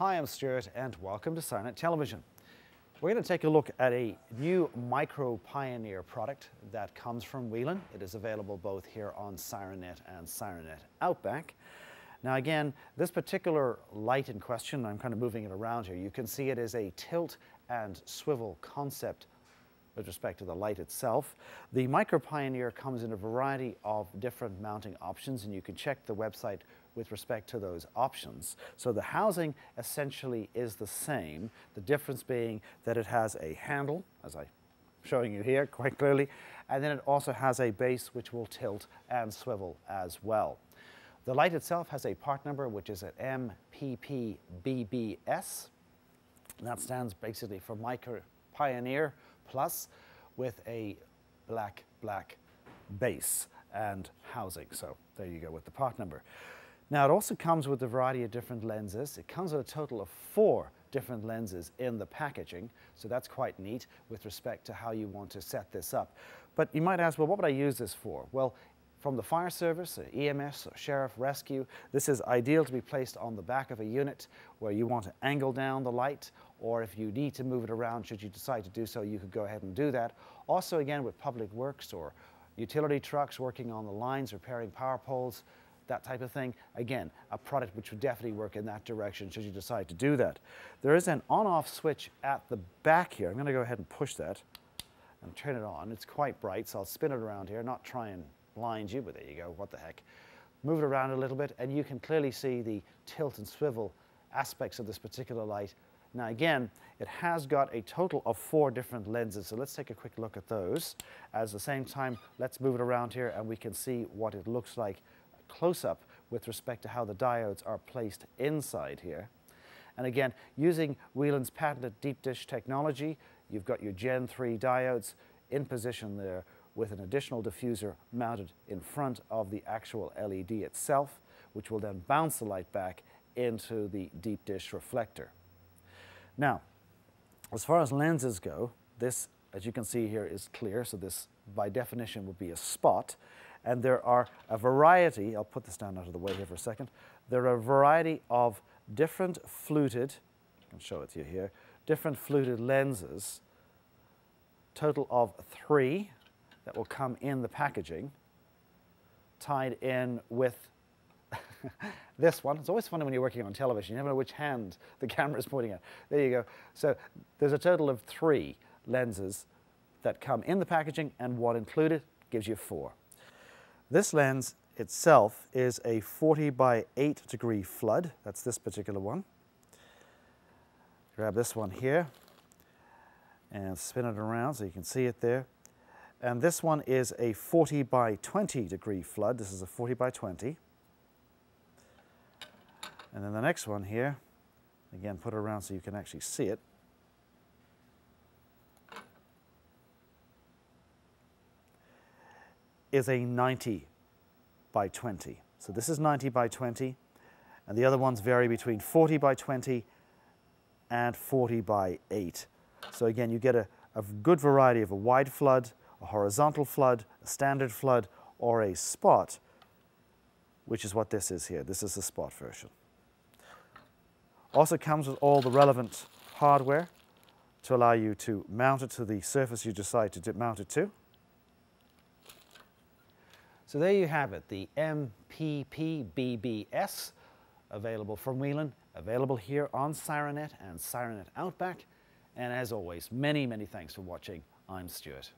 Hi, I'm Stuart and welcome to SirenNet Television. We're going to take a look at a new Micro Pioneer product that comes from Whelen. It is available both here on SirenNet and SirenNet Outback. Now again, this particular light in question, I'm kind of moving it around here, you can see it is a tilt and swivel concept with respect to the light itself. The Micro Pioneer comes in a variety of different mounting options and you can check the website with respect to those options. So the housing essentially is the same, the difference being that it has a handle, as I'm showing you here quite clearly, and then it also has a base which will tilt and swivel as well. The light itself has a part number which is at MPPBBS. That stands basically for Micro Pioneer Plus with a black, black base and housing. So there you go with the part number. Now it also comes with a variety of different lenses. It comes with a total of four different lenses in the packaging, so that's quite neat with respect to how you want to set this up. But you might ask, well, what would I use this for? Well, from the fire service, EMS, or sheriff, rescue, this is ideal to be placed on the back of a unit where you want to angle down the light, or if you need to move it around, should you decide to do so, you could go ahead and do that. Also, again, with public works or utility trucks working on the lines, repairing power poles, that type of thing. Again, a product which would definitely work in that direction should you decide to do that. There is an on-off switch at the back here. I'm going to go ahead and push that and turn it on. It's quite bright, so I'll spin it around here, not try and blind you, but there you go, what the heck. Move it around a little bit, and you can clearly see the tilt and swivel aspects of this particular light. Now again, it has got a total of four different lenses, so let's take a quick look at those. At the same time, let's move it around here and we can see what it looks like close-up with respect to how the diodes are placed inside here. And again, using Whelen's patented deep dish technology, you've got your Gen 3 diodes in position there with an additional diffuser mounted in front of the actual LED itself, which will then bounce the light back into the deep dish reflector. Now, as far as lenses go, this, as you can see here, is clear, so this by definition would be a spot. And there are a variety, I'll put this down out of the way here for a second, there are a variety of different fluted, I can show it to you here, different fluted lenses, total of three that will come in the packaging, tied in with this one. It's always funny when you're working on television, you never know which hand the camera is pointing at. There you go. So there's a total of three lenses that come in the packaging and one included gives you four. This lens itself is a 40 by 8 degree flood. That's this particular one. Grab this one here and spin it around so you can see it there. And this one is a 40 by 20 degree flood. This is a 40 by 20. And then the next one here, again, put it around so you can actually see it. Is a 90 by 20. So this is 90 by 20, and the other ones vary between 40 by 20 and 40 by 8. So again, you get a, a good variety of a wide flood, a horizontal flood, a standard flood, or a spot, which is what this is here. This is the spot version. Also comes with all the relevant hardware to allow you to mount it to the surface you decide to mount it to. So there you have it, the MPPBBS, available from Whelen, available here on SirenNet and SirenNet Outback. And as always, many, many thanks for watching. I'm Stuart.